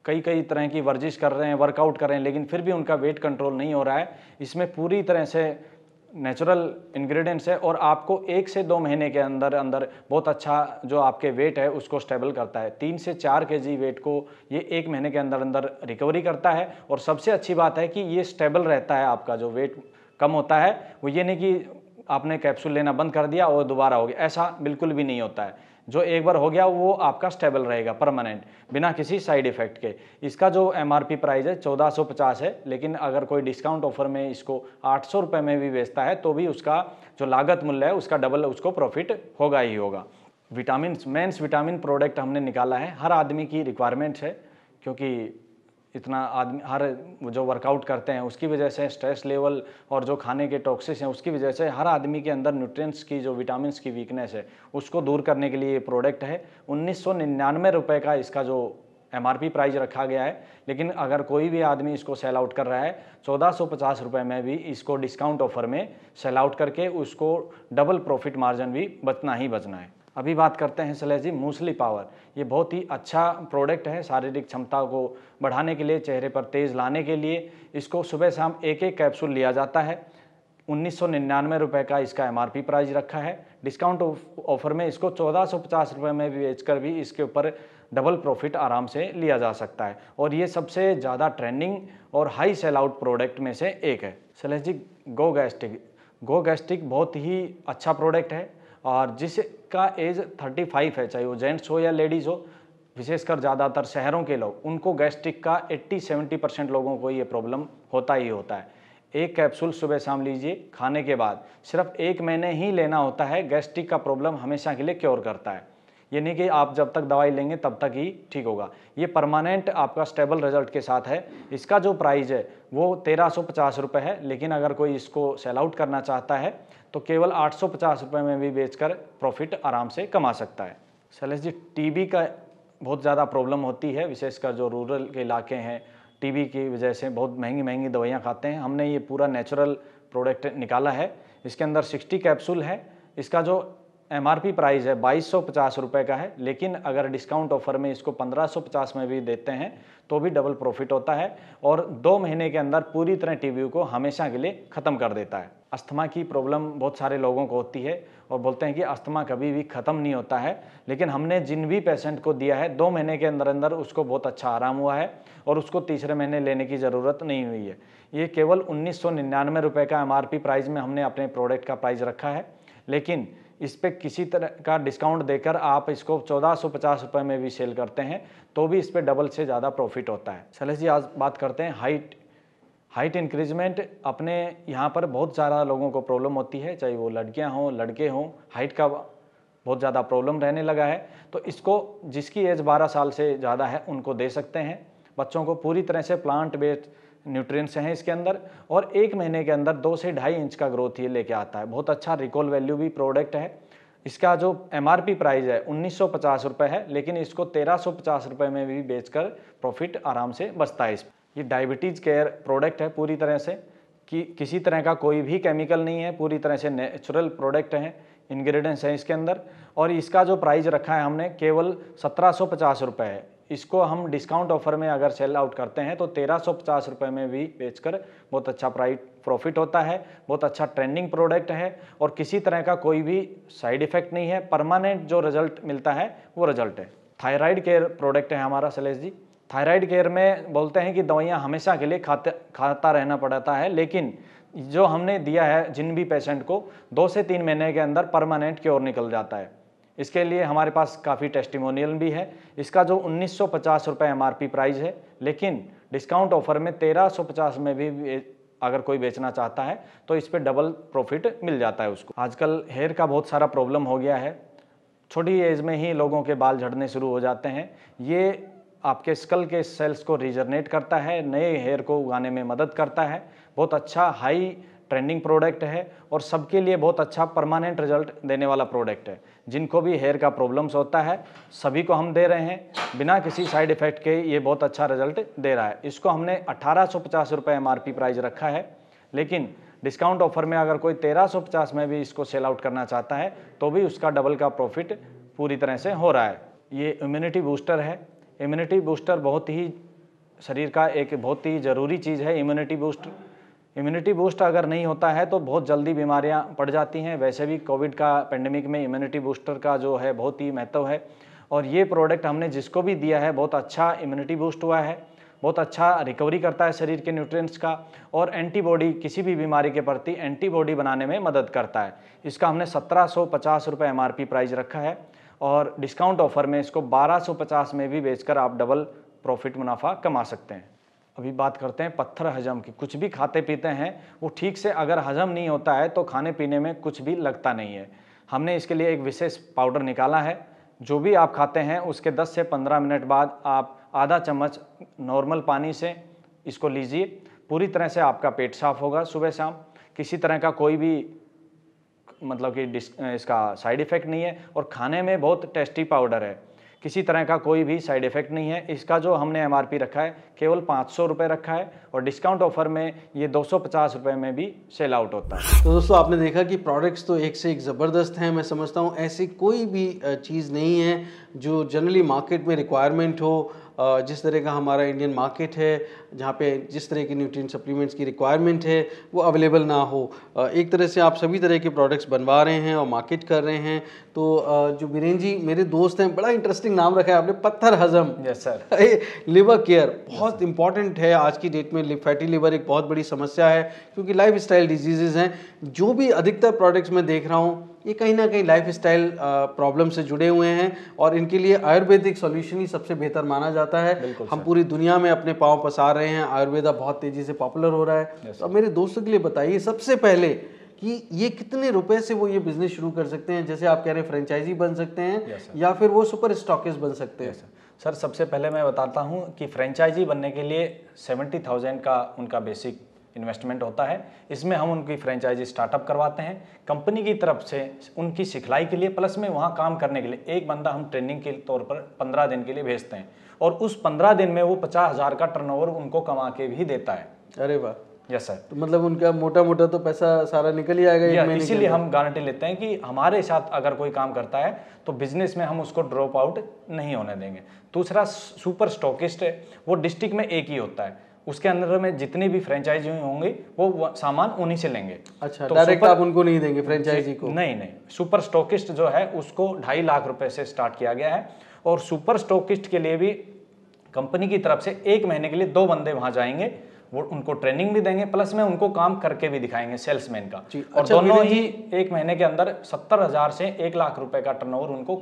कई कई तरह की वर्जिश कर रहे हैं वर्कआउट कर रहे हैं, लेकिन फिर भी उनका वेट कंट्रोल नहीं हो रहा है। इसमें पूरी तरह से नेचुरल इंग्रेडिएंट्स है और आपको एक से दो महीने के अंदर अंदर बहुत अच्छा जो आपके वेट है उसको स्टेबल करता है। तीन से चार के जी वेट को ये एक महीने के अंदर अंदर रिकवरी करता है और सबसे अच्छी बात है कि ये स्टेबल रहता है आपका जो वेट कम होता है। वो ये नहीं कि आपने कैप्सूल लेना बंद कर दिया और दोबारा हो गया। ऐसा बिल्कुल भी नहीं होता है। जो एक बार हो गया, वो आपका स्टेबल रहेगा परमानेंट बिना किसी साइड इफ़ेक्ट के। इसका जो एम प्राइस है, चौदह है, लेकिन अगर कोई डिस्काउंट ऑफ़र में इसको आठ सौ में भी बेचता है तो भी उसका जो लागत मूल्य है, उसका डबल उसको प्रॉफिट होगा ही होगा। विटामिन मेन्स विटामिन प्रोडक्ट हमने निकाला है। हर आदमी की रिक्वायरमेंट है, क्योंकि इतना आदमी, हर जो वर्कआउट करते हैं, उसकी वजह से स्ट्रेस लेवल और जो खाने के टॉक्सिस हैं, उसकी वजह से हर आदमी के अंदर न्यूट्रिएंट्स की, जो विटामिन की वीकनेस है, उसको दूर करने के लिए ये प्रोडक्ट है। उन्नीस सौ निन्यानवे रुपये का इसका जो एमआरपी प्राइस रखा गया है, लेकिन अगर कोई भी आदमी इसको सेल आउट कर रहा है, चौदह सौ पचास रुपये में भी इसको डिस्काउंट ऑफ़र में सेल आउट करके उसको डबल प्रॉफिट मार्जिन भी बचना ही बचना है। अभी बात करते हैं सलेह जी मूसली पावर ये बहुत ही अच्छा प्रोडक्ट है शारीरिक क्षमता को बढ़ाने के लिए, चेहरे पर तेज़ लाने के लिए। इसको सुबह शाम एक एक कैप्सूल लिया जाता है। उन्नीस सौ निन्यानवे रुपये का इसका एमआरपी प्राइस रखा है। डिस्काउंट ऑफ़र में इसको चौदह सौ पचास रुपये में भी बेचकर भी इसके ऊपर डबल प्रॉफिट आराम से लिया जा सकता है। और ये सबसे ज़्यादा ट्रेंडिंग और हाई सेल आउट प्रोडक्ट में से एक है। सलेश जी गो गैस्टिक गो गैस्टिक बहुत ही अच्छा प्रोडक्ट है। और जिसका एज 35 है, चाहे वो जेंट्स हो या लेडीज़ हो, विशेषकर ज़्यादातर शहरों के लोग, उनको गैस्ट्रिक का 80-70 परसेंट लोगों को ये प्रॉब्लम होता ही होता है। एक कैप्सूल सुबह शाम लीजिए, खाने के बाद सिर्फ़ एक महीने ही लेना होता है गैस्ट्रिक का प्रॉब्लम हमेशा के लिए क्योर करता है। ये नहीं कि आप जब तक दवाई लेंगे, तब तक ही ठीक होगा। ये परमानेंट आपका स्टेबल रिज़ल्ट के साथ है। इसका जो प्राइस है, वो तेरह सौ है। लेकिन अगर कोई इसको सेल आउट करना चाहता है तो केवल आठ सौ में भी बेचकर प्रॉफिट आराम से कमा सकता है। शैलेश जी टीबी का बहुत ज़्यादा प्रॉब्लम होती है। विशेषकर जो रूरल के इलाके हैं टीबी की वजह से बहुत महँगी महँगी दवाइयाँ खाते हैं। हमने ये पूरा नेचुरल प्रोडक्ट निकाला है। इसके अंदर सिक्सटी कैप्सूल है। इसका जो एम आर पी प्राइस है, बाईस सौ पचास रुपये का है, लेकिन अगर डिस्काउंट ऑफ़र में इसको पंद्रह सौ पचास में भी देते हैं तो भी डबल प्रॉफिट होता है और दो महीने के अंदर पूरी तरह टीबी को हमेशा के लिए ख़त्म कर देता है। अस्थमा की प्रॉब्लम बहुत सारे लोगों को होती है और बोलते हैं कि अस्थमा कभी भी ख़त्म नहीं होता है, लेकिन हमने जिन भी पेशेंट को दिया है, दो महीने के अंदर अंदर उसको बहुत अच्छा आराम हुआ है और उसको तीसरे महीने लेने की ज़रूरत नहीं हुई है। ये केवल उन्नीस सौ निन्यानवे रुपये का एम प्राइस में हमने अपने प्रोडक्ट का प्राइस रखा है, लेकिन इस पर किसी तरह का डिस्काउंट देकर आप इसको चौदह सौ पचास रुपये में भी सेल करते हैं तो भी इस पर डबल से ज़्यादा प्रॉफिट होता है। शैलेश जी, आज बात करते हैं हाइट हाइट इंक्रीजमेंट। अपने यहाँ पर बहुत ज़्यादा लोगों को प्रॉब्लम होती है, चाहे वो लड़कियाँ हों, लड़के हों, हाइट का बहुत ज़्यादा प्रॉब्लम रहने लगा है। तो इसको जिसकी एज 12 साल से ज़्यादा है, उनको दे सकते हैं। बच्चों को पूरी तरह से प्लांट बेस्ड न्यूट्रिएंट्स हैं इसके अंदर, और एक महीने के अंदर दो से ढाई इंच का ग्रोथ ये लेके आता है। बहुत अच्छा रिकॉल वैल्यू भी प्रोडक्ट है। इसका जो एमआरपी प्राइस है, उन्नीस सौ है, लेकिन इसको तेरह सौ में भी बेचकर प्रॉफिट आराम से बचता है इस ये डायबिटीज़ केयर प्रोडक्ट है पूरी तरह से, कि किसी तरह का कोई भी केमिकल नहीं है, पूरी तरह से नेचुरल प्रोडक्ट हैं इंग्रेडिएंट्स हैं इसके अंदर। और इसका जो प्राइस रखा है हमने, केवल सत्रह सौ है। इसको हम डिस्काउंट ऑफ़र में अगर सेल आउट करते हैं तो तेरह सौ पचास रुपये में भी बेचकर बहुत अच्छा प्राइस प्रॉफिट होता है, बहुत अच्छा ट्रेंडिंग प्रोडक्ट है और किसी तरह का कोई भी साइड इफ़ेक्ट नहीं है। परमानेंट जो रिज़ल्ट मिलता है, वो रिज़ल्ट है। थायराइड केयर प्रोडक्ट है हमारा सलेश जी। थायराइड केयर में बोलते हैं कि दवाइयाँ हमेशा के लिए खाते, खाता रहना पड़ता है, लेकिन जो हमने दिया है जिन भी पेशेंट को, दो से तीन महीने के अंदर परमानेंट क्योर निकल जाता है। इसके लिए हमारे पास काफ़ी टेस्टिमोनियल भी है। इसका जो उन्नीस सौ पचास रुपये एम प्राइस है, लेकिन डिस्काउंट ऑफ़र में तेरह सौ पचास में भी अगर कोई बेचना चाहता है तो इस पर डबल प्रॉफिट मिल जाता है उसको। आजकल हेयर का बहुत सारा प्रॉब्लम हो गया है। छोटी एज में ही लोगों के बाल झड़ने शुरू हो जाते हैं। ये आपके स्कल के सेल्स को रिजरनेट करता है, नए हेयर को उगाने में मदद करता है। बहुत अच्छा हाई ट्रेंडिंग प्रोडक्ट है और सबके लिए बहुत अच्छा परमानेंट रिज़ल्ट देने वाला प्रोडक्ट है। जिनको भी हेयर का प्रॉब्लम्स होता है, सभी को हम दे रहे हैं। बिना किसी साइड इफ़ेक्ट के ये बहुत अच्छा रिज़ल्ट दे रहा है। इसको हमने अट्ठारह सौ पचास रुपये एम प्राइस रखा है। लेकिन डिस्काउंट ऑफ़र में अगर कोई तेरह सौ पचास में भी इसको सेल आउट करना चाहता है तो भी उसका डबल का प्रॉफिट पूरी तरह से हो रहा है। ये इम्यूनिटी बूस्टर है। इम्यूनिटी बूस्टर बहुत ही शरीर का एक बहुत ही ज़रूरी चीज़ है। इम्यूनिटी बूस्ट इम्यूनिटी बूस्ट अगर नहीं होता है तो बहुत जल्दी बीमारियाँ पड़ जाती हैं। वैसे भी कोविड का पेंडेमिक में इम्यूनिटी बूस्टर का जो है, बहुत ही महत्व है। और ये प्रोडक्ट हमने जिसको भी दिया है, बहुत अच्छा इम्यूनिटी बूस्ट हुआ है। बहुत अच्छा रिकवरी करता है शरीर के न्यूट्रिएंट्स का और एंटीबॉडी किसी भी बीमारी के प्रति एंटीबॉडी बनाने में मदद करता है। इसका हमने सत्रह सौ पचास रुपये एम प्राइस रखा है और डिस्काउंट ऑफ़र में इसको बारह सौ पचास में भी बेचकर आप डबल प्रॉफिट मुनाफा कमा सकते हैं। अभी बात करते हैं पत्थर हजम की। कुछ भी खाते पीते हैं, वो ठीक से अगर हजम नहीं होता है तो खाने पीने में कुछ भी लगता नहीं है। हमने इसके लिए एक विशेष पाउडर निकाला है। जो भी आप खाते हैं, उसके 10 से 15 मिनट बाद आप आधा चम्मच नॉर्मल पानी से इसको लीजिए। पूरी तरह से आपका पेट साफ़ होगा सुबह शाम। किसी तरह का कोई भी मतलब कि इसका साइड इफ़ेक्ट नहीं है और खाने में बहुत टेस्टी पाउडर है। किसी तरह का कोई भी साइड इफ़ेक्ट नहीं है। इसका जो हमने एमआरपी रखा है, केवल पाँच सौ रखा है और डिस्काउंट ऑफ़र में ये दो सौ में भी सेल आउट होता है। तो दोस्तों, आपने देखा कि प्रोडक्ट्स तो एक से एक ज़बरदस्त हैं। मैं समझता हूँ ऐसी कोई भी चीज़ नहीं है जो जनरली मार्केट में रिक्वायरमेंट हो जिस तरह का हमारा इंडियन मार्केट है जहाँ पे जिस तरह की न्यूट्रिएंट सप्लीमेंट्स की रिक्वायरमेंट है वो अवेलेबल ना हो। एक तरह से आप सभी तरह के प्रोडक्ट्स बनवा रहे हैं और मार्केट कर रहे हैं तो जो बीरेन जी मेरे दोस्त हैं बड़ा इंटरेस्टिंग नाम रखा है आपने पत्थर हजम। यस सर लिवर केयर बहुत इंपॉर्टेंट है आज की डेट में फैटी लिवर एक बहुत बड़ी समस्या है क्योंकि लाइफ स्टाइल डिजीजेज हैं। जो भी अधिकतर प्रोडक्ट्स मैं देख रहा हूँ ये कहीं ना कहीं लाइफ स्टाइल प्रॉब्लम से जुड़े हुए हैं और इनके लिए आयुर्वेदिक सॉल्यूशन ही सबसे बेहतर माना जाता है। हम पूरी दुनिया में अपने पाँव पसार रहे हैं आयुर्वेदा बहुत तेज़ी से पॉपुलर हो रहा है। तो अब मेरे दोस्तों के लिए बताइए सबसे पहले कि ये कितने रुपए से वो ये बिज़नेस शुरू कर सकते हैं? जैसे आप कह रहे हैं फ्रेंचाइजी बन सकते हैं या फिर वो सुपर स्टॉकिस्ट बन सकते हैं? सर सबसे पहले मैं बताता हूँ कि फ्रेंचाइजी बनने के लिए सेवेंटी थाउज़ेंड का उनका बेसिक इन्वेस्टमेंट होता है। इसमें हम उनकी फ्रेंचाइजी स्टार्टअप करवाते हैं। कंपनी की तरफ़ से उनकी सिखलाई के लिए प्लस में वहाँ काम करने के लिए एक बंदा हम ट्रेनिंग के तौर पर पंद्रह दिन के लिए भेजते हैं। और उस पंद्रह दिन में वो पचास हज़ार का टर्नओवर उनको कमा के भी देता है। अरे वाह। यस सर तो मतलब उनका मोटा मोटा तो पैसा सारा निकल ही आएगा इसीलिए हम गारंटी लेते हैं कि हमारे साथ अगर कोई काम करता है तो बिज़नेस में हम उसको ड्रॉप आउट नहीं होने देंगे। दूसरा सुपर स्टॉकिस्ट है वो डिस्ट्रिक्ट में एक ही होता है। उसके अंदर में जितनी भी फ्रेंचाइजी होंगी वो सामान उन्हीं से लेंगे। अच्छा तो डायरेक्ट आप उनको नहीं देंगे फ्रेंचाइजी को? नहीं नहीं। सुपर स्टॉकिस्ट जो है उसको ढाई लाख रुपए से स्टार्ट किया गया है। और सुपर स्टॉकिस्ट के लिए भी कंपनी की तरफ़ से एक महीने के लिए दो बंदे वहाँ जाएँगे। वो उनको ट्रेनिंग भी देंगे प्लस में उनको काम करके भी दिखाएँगे सेल्समैन का। और अच्छा, दोनों ही एक महीने के अंदर सत्तर हज़ार से एक लाख रुपए का टर्नओवर उनको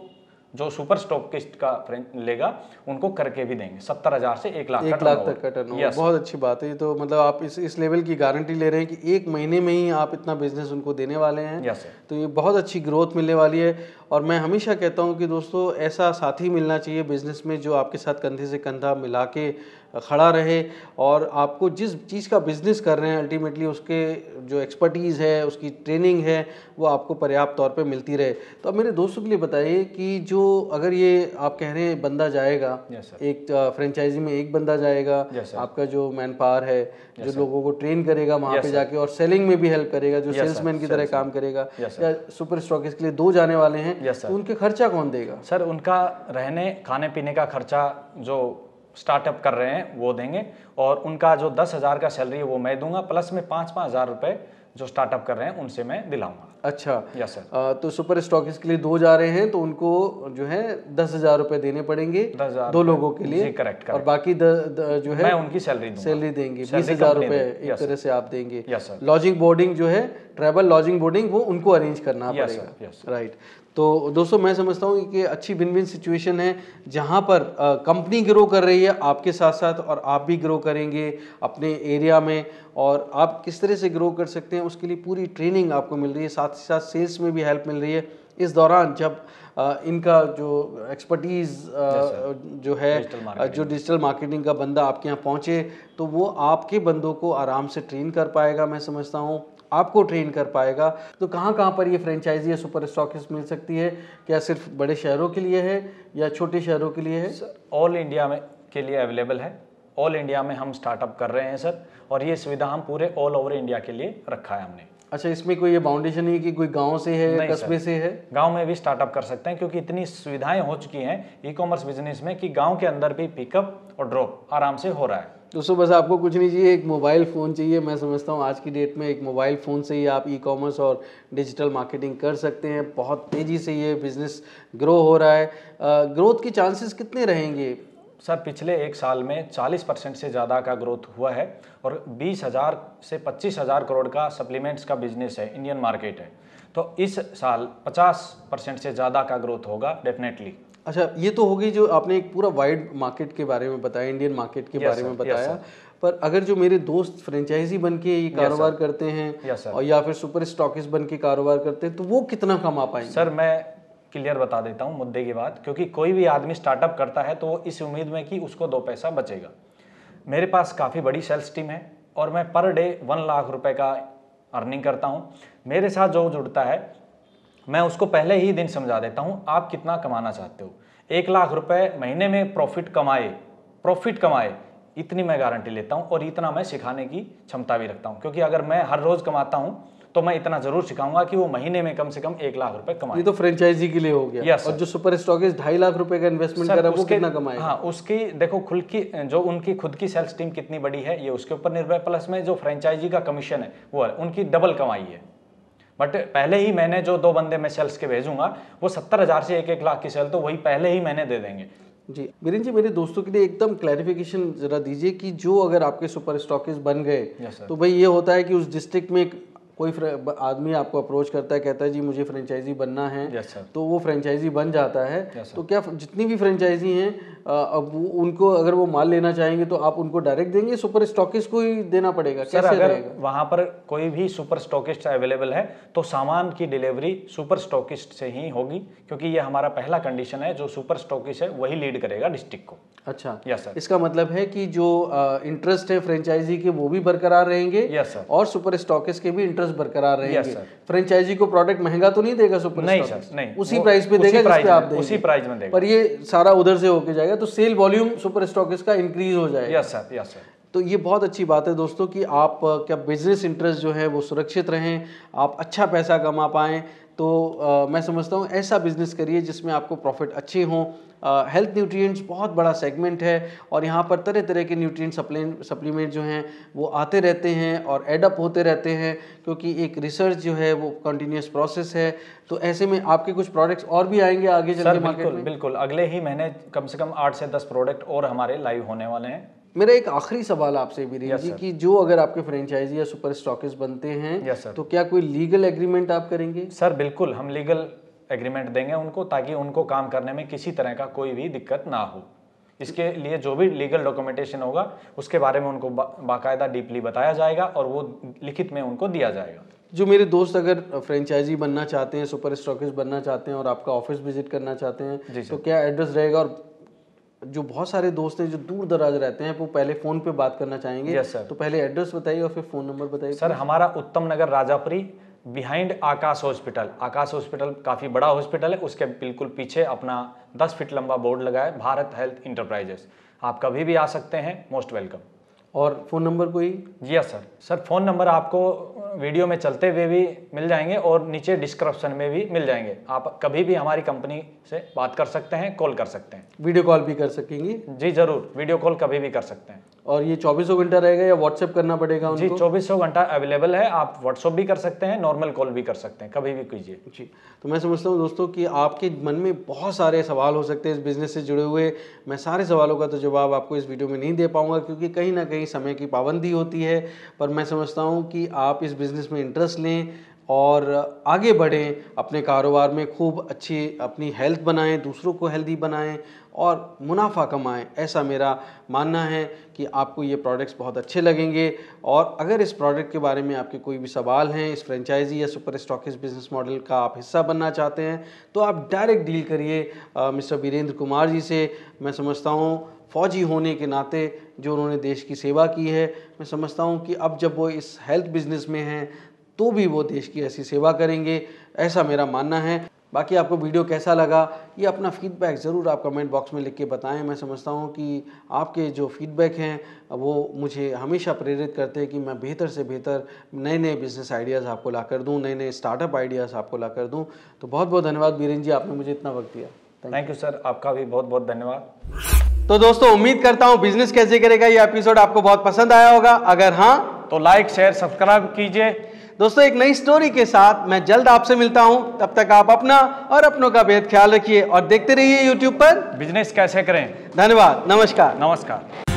जो सुपर स्टॉक किस्ट का लेगा उनको करके भी देंगे। सत्तर हज़ार से एक लाख एक लाख तक का टर्न Yes. बहुत अच्छी बात है ये तो मतलब आप इस इस लेवल की गारंटी ले रहे हैं कि एक महीने में ही आप इतना बिज़नेस उनको देने वाले हैं। Yes, तो ये बहुत अच्छी ग्रोथ मिलने वाली है। और मैं हमेशा कहता हूँ कि दोस्तों ऐसा साथी मिलना चाहिए बिज़नेस में जो आपके साथ कंधे से कंधा मिला के खड़ा रहे और आपको जिस चीज़ का बिज़नेस कर रहे हैं अल्टीमेटली उसके जो एक्सपर्टीज़ है उसकी ट्रेनिंग है वो आपको पर्याप्त तौर पे मिलती रहे। तो अब मेरे दोस्तों के लिए बताइए कि जो अगर ये आप कह रहे हैं बंदा जाएगा Yes, एक फ्रेंचाइजी में एक बंदा जाएगा Yes, आपका जो मैन पावर है yes, जो लोगों को ट्रेन करेगा वहाँ पे जाके और सेलिंग में भी हेल्प करेगा जो सेल्समैन की तरह काम करेगा या सुपर स्टॉकिस्ट के लिए दो जाने वाले हैं तो उनके खर्चा कौन देगा? सर उनका रहने खाने पीने का खर्चा जो स्टार्टअप कर रहे हैं वो देंगे। और उनका जो दस हज़ार का सैलरी है वो मैं दूँगा प्लस में पाँच पाँच हज़ार रुपये जो स्टार्टअप कर रहे हैं उनसे मैं दिलाऊँगा। अच्छा। यस सर आ, तो सुपर स्टॉकिस्ट के लिए दो जा रहे हैं तो उनको जो है दस हज़ार रुपए देने पड़ेंगे दो लोगों के लिए। करेक्ट और बाकी द, द, जो है मैं उनकी सैलरी सैलरी देंगे बीस हज़ार रुपए। एक तरह से आप देंगे। यस सर लॉजिंग बोर्डिंग जो है ट्रैवल लॉजिंग बोर्डिंग वो उनको अरेंज करना Yes, पड़ेगा. Yes, राइट तो दोस्तों मैं समझता हूँ कि अच्छी विन विन सिचुएशन है जहाँ पर कंपनी ग्रो कर रही है आपके साथ साथ और आप भी ग्रो करेंगे अपने एरिया में और आप किस तरह से ग्रो कर सकते हैं उसके लिए पूरी ट्रेनिंग आपको मिल रही है। साथ ही साथ सेल्स में भी हेल्प मिल रही है। इस दौरान जब अ, इनका जो एक्सपर्टीज़ जो है जो डिजिटल मार्केटिंग का बंदा आपके यहाँ पहुँचे तो वो आपके बंदों को आराम से ट्रेन कर पाएगा मैं समझता हूँ। आपको ट्रेन कर पाएगा। तो कहाँ कहाँ पर ये फ्रेंचाइजी या सुपर स्टॉकिस्ट मिल सकती है? क्या सिर्फ़ बड़े शहरों के लिए है या छोटे शहरों के लिए है? ऑल इंडिया में के लिए अवेलेबल है। ऑल इंडिया में हम स्टार्टअप कर रहे हैं सर और ये सुविधा हम पूरे ऑल ओवर इंडिया के लिए रखा है हमने। अच्छा इसमें कोई ये बाउंडेशन नहीं है कि कोई गाँव से है कस्बे से है? गाँव में भी स्टार्टअप कर सकते हैं क्योंकि इतनी सुविधाएँ हो चुकी हैं ई कॉमर्स बिज़नेस में कि गाँव के अंदर भी पिकअप और ड्रॉप आराम से हो रहा है। दोस्तों बस आपको कुछ नहीं चाहिए, एक मोबाइल फ़ोन चाहिए। मैं समझता हूँ आज की डेट में एक मोबाइल फ़ोन से ही आप ई कॉमर्स और डिजिटल मार्केटिंग कर सकते हैं। बहुत तेज़ी से ये बिज़नेस ग्रो हो रहा है। ग्रोथ के चांसेस कितने रहेंगे? सर, पिछले एक साल में 40 परसेंट से ज़्यादा का ग्रोथ हुआ है और बीस हज़ार से पच्चीस हज़ार करोड़ का सप्लीमेंट्स का बिज़नेस है इंडियन मार्केट है। तो इस साल 50 परसेंट से ज़्यादा का ग्रोथ होगा डेफिनेटली अच्छा ये तो होगी जो आपने एक पूरा वाइड मार्केट के बारे में बताया इंडियन मार्केट के Yes, बारे sir. में Yes, बताया। पर अगर जो मेरे दोस्त फ्रेंचाइजी बन के ये कारोबार करते हैं Yes, और या फिर सुपर स्टॉकिस्ट बन के कारोबार करते हैं तो वो कितना कमा पाएँगे? सर मैं क्लियर बता देता हूँ मुद्दे की बात क्योंकि कोई भी आदमी स्टार्टअप करता है तो वो इस उम्मीद में कि उसको दो पैसा बचेगा। मेरे पास काफ़ी बड़ी सेल्स टीम है और मैं पर डे वन लाख रुपए का अर्निंग करता हूँ। मेरे साथ जो जुड़ता है मैं उसको पहले ही दिन समझा देता हूँ आप कितना कमाना चाहते हो? एक लाख रुपए महीने में प्रॉफिट कमाए प्रॉफिट कमाए इतनी मैं गारंटी लेता हूँ और इतना मैं सिखाने की क्षमता भी रखता हूँ। क्योंकि अगर मैं हर रोज कमाता हूँ तो मैं इतना ज़रूर सिखाऊँगा कि वो महीने में कम से कम एक लाख रुपए कमाए। ये तो फ्रेंचाइजी के लिए हो गया। Yes, और जो सुपर स्टॉकिस्ट ढाई लाख रुपए का इन्वेस्टमेंट कर रहा है वो कितना कमाएगा? हाँ उसकी देखो खुल की जो उनकी खुद की सेल्स टीम कितनी बड़ी है ये उसके ऊपर निर्भर प्लस में जो फ्रेंचाइजी का कमीशन है वो है उनकी डबल कमाई है। बट पहले ही मैंने जो दो बंदे मैं सेल्स के भेजूँगा वो सत्तर हज़ार से एक एक लाख की सेल तो वही पहले ही मैंने दे देंगे। जी बीरन जी मेरे दोस्तों के लिए एकदम क्लैरिफिकेशन जरा दीजिए कि जो अगर आपके सुपर स्टॉकिस्ट बन गए Yes, तो भाई ये होता है कि उस डिस्ट्रिक्ट में कोई आदमी आपको अप्रोच करता है कहता है जी मुझे फ्रेंचाइजी बनना है। सर तो वो फ्रेंचाइजी बन जाता है। Yes, तो क्या जितनी भी फ्रेंचाइजी हैं अब उनको अगर वो माल लेना चाहेंगे तो आप उनको डायरेक्ट देंगे? सुपर स्टॉकिस्ट को ही देना पड़ेगा? सर कैसे अगर रहेगा? वहाँ पर कोई भी सुपर स्टॉकिस्ट अवेलेबल है तो सामान की डिलीवरी सुपर स्टॉकिस्ट से ही होगी क्योंकि ये हमारा पहला कंडीशन है जो सुपर स्टॉकिस्ट है वही लीड करेगा डिस्ट्रिक्ट को। अच्छा। यस सर इसका मतलब है कि जो इंटरेस्ट है फ्रेंचाइजी के वो भी बरकरार रहेंगे यस सर और सुपर स्टॉकिस्ट के भी इंटरेस्ट बरकरार रहेंगे Yes, फ्रेंचाइजी को प्रोडक्ट महँगा तो नहीं देगा सुपर नहीं सर नहीं उसी प्राइस पे देगा जिस पे आप देंगे। उसी प्राइस में देगा। पर ये सारा उधर से होके जाएगा तो सेल वॉल्यूम सुपर स्टॉक का इंक्रीज हो जाएगा। यस सर यस सर तो ये बहुत अच्छी बात है दोस्तों कि आप क्या बिज़नेस इंटरेस्ट जो है वो सुरक्षित रहें आप अच्छा पैसा कमा पाएँ तो अ, मैं समझता हूँ ऐसा बिज़नेस करिए जिसमें आपको प्रॉफिट अच्छे हों। हेल्थ न्यूट्रिएंट्स बहुत बड़ा सेगमेंट है और यहाँ पर तरह तरह के न्यूट्रिएंट सप्लीमेंट जो हैं वो आते रहते हैं और एडअप होते रहते हैं क्योंकि एक रिसर्च जो है वो कंटिन्यूस प्रोसेस है। तो ऐसे में आपके कुछ प्रोडक्ट्स और भी आएँगे आगे चल के मार्केट बिल्कुल में? बिल्कुल। अगले ही महीने कम से कम आठ से दस प्रोडक्ट और हमारे लाइव होने वाले हैं। मेरा एक आखिरी सवाल आपसे भी जी कि जो अगर आपके फ्रेंचाइजी या सुपर स्टॉकिस्ट बनते हैं तो क्या कोई लीगल एग्रीमेंट आप करेंगे? सर बिल्कुल हम लीगल एग्रीमेंट देंगे उनको ताकि उनको काम करने में किसी तरह का कोई भी दिक्कत ना हो। इसके लिए जो भी लीगल डॉक्यूमेंटेशन होगा उसके बारे में उनको बा, बाकायदा डीपली बताया जाएगा और वो लिखित में उनको दिया जाएगा। जो मेरे दोस्त अगर फ्रेंचाइजी बनना चाहते हैं सुपर स्टॉकिस्ट बनना चाहते हैं और आपका ऑफ़िस विज़िट करना चाहते हैं तो क्या एड्रेस रहेगा और जो बहुत सारे दोस्त हैं जो दूर दराज रहते हैं वो पहले फ़ोन पे बात करना चाहेंगे। Yes, सर तो पहले एड्रेस बताइए और फिर फ़ोन नंबर बताइए। सर हमारा Uttam Nagar Rajapuri behind Akash hospital Akash hospital काफ़ी बड़ा हॉस्पिटल है उसके बिल्कुल पीछे अपना 10 फीट लंबा बोर्ड लगा है भारत हेल्थ इंटरप्राइजेस आप कभी भी आ सकते हैं मोस्ट वेलकम और फ़ोन नंबर कोई? जी हाँ सर। सर फ़ोन नंबर आपको वीडियो में चलते हुए भी मिल जाएँगे और नीचे डिस्क्रिप्शन में भी मिल जाएँगे। आप कभी भी हमारी कंपनी से बात कर सकते हैं कॉल कर सकते हैं। वीडियो कॉल भी कर सकेंगे? जी ज़रूर वीडियो कॉल कभी भी कर सकते हैं। और ये चौबीसों घंटा रहेगा या व्हाट्सएप करना पड़ेगा उनको? जी चौबीसों घंटा अवेलेबल है। आप व्हाट्सअप भी कर सकते हैं नॉर्मल कॉल भी कर सकते हैं कभी भी कीजिए। जी तो मैं समझता हूँ दोस्तों कि आपके मन में बहुत सारे सवाल हो सकते हैं इस बिज़नेस से जुड़े हुए। मैं सारे सवालों का तो जवाब आपको इस वीडियो में नहीं दे पाऊँगा क्योंकि कहीं ना कहीं समय की पाबंदी होती है। पर मैं समझता हूँ कि आप इस बिज़नेस में इंटरेस्ट लें और आगे बढ़ें अपने कारोबार में खूब अच्छी अपनी हेल्थ बनाएँ दूसरों को हेल्दी बनाएँ और मुनाफा कमाएँ। ऐसा मेरा मानना है कि आपको ये प्रोडक्ट्स बहुत अच्छे लगेंगे। और अगर इस प्रोडक्ट के बारे में आपके कोई भी सवाल हैं, इस फ्रेंचाइजी या सुपर स्टॉकिस बिज़नेस मॉडल का आप हिस्सा बनना चाहते हैं तो आप डायरेक्ट डील करिए मिस्टर वीरेंद्र कुमार जी से। मैं समझता हूँ फौजी होने के नाते जो उन्होंने देश की सेवा की है, मैं समझता हूँ कि अब जब वो इस हेल्थ बिज़नेस में हैं तो भी वो देश की ऐसी सेवा करेंगे। ऐसा मेरा मानना है। बाकी आपको वीडियो कैसा लगा ये अपना फीडबैक ज़रूर आप कमेंट बॉक्स में लिख के बताएँ। मैं समझता हूँ कि आपके जो फीडबैक हैं वो मुझे हमेशा प्रेरित करते हैं कि मैं बेहतर से बेहतर नए नए बिज़नेस आइडियाज़ आपको ला कर दूँ नए नए स्टार्टअप आइडियाज़ आपको ला कर दूँ। तो बहुत बहुत धन्यवाद बीरेन जी आपने मुझे इतना वक्त दिया। थैंक यू सर आपका भी बहुत बहुत धन्यवाद। तो दोस्तों उम्मीद करता हूँ बिज़नेस कैसे करेगा ये एपिसोड आपको बहुत पसंद आया होगा। अगर हाँ तो लाइक शेयर सब्सक्राइब कीजिए। दोस्तों एक नई स्टोरी के साथ मैं जल्द आपसे मिलता हूँ। तब तक आप अपना और अपनों का बेहद ख्याल रखिए और देखते रहिए यूट्यूब पर। बिज़नेस कैसे करें? धन्यवाद नमस्कार। नमस्कार।